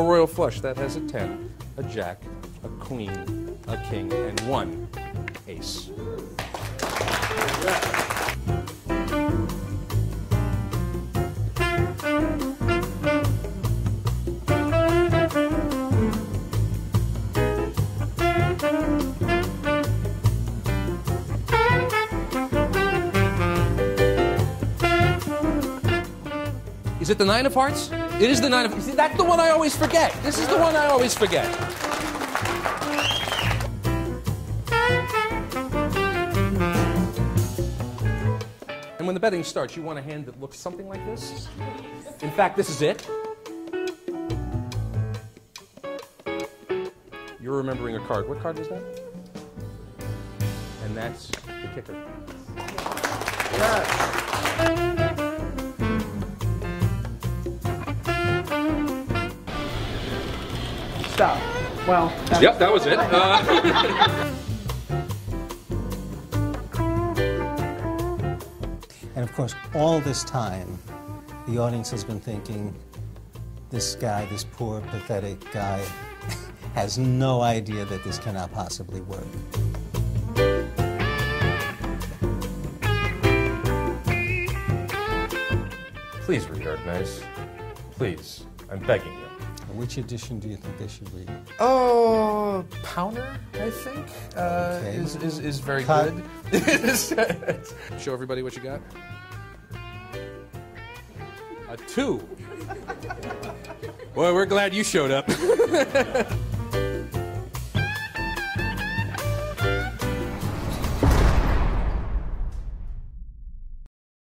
A royal flush, that has a 10, a jack, a queen, a king, and one ace. Is it the nine of hearts? It is the nine of. See, that's the one I always forget. This is the one I always forget. And when the betting starts, you want a hand that looks something like this. In fact, this is it. You're remembering a card. What card was that? And that's the kicker. Stop. Well, that's Yep, that was it. Uh, And of course, all this time, the audience has been thinking, this guy, this poor, pathetic guy, has no idea that this cannot possibly work. please read Erdnase. Please. I'm begging you. Which edition do you think they should read? Oh, Pounder, I think, uh, Okay. is, is, is very Cut. good. Show everybody what you got. A two. Boy, we're glad you showed up.